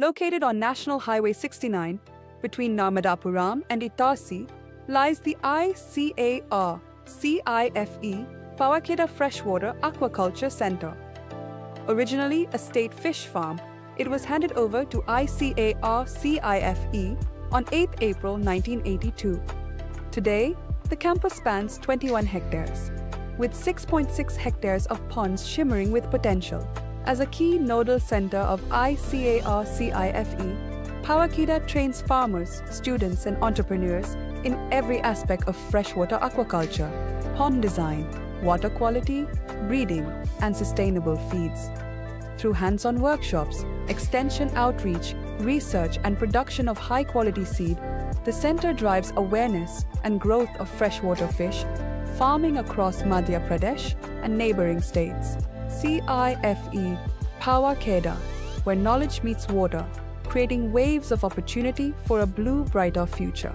Located on National Highway 69 between Narmadapuram and Itarsi lies the ICAR CIFE Powarkheda Freshwater Aquaculture Center. Originally a state fish farm, it was handed over to ICAR CIFE on 8 April 1982. Today, the campus spans 21 hectares, with 6.6 hectares of ponds shimmering with potential. As a key nodal center of ICAR CIFE, Powarkheda trains farmers, students, and entrepreneurs in every aspect of freshwater aquaculture, pond design, water quality, breeding, and sustainable feeds. Through hands on workshops, extension outreach, research, and production of high quality seed, the center drives awareness and growth of freshwater fish, farming across Madhya Pradesh and neighboring states. CIFE Powarkheda, where knowledge meets water, creating waves of opportunity for a blue, brighter future.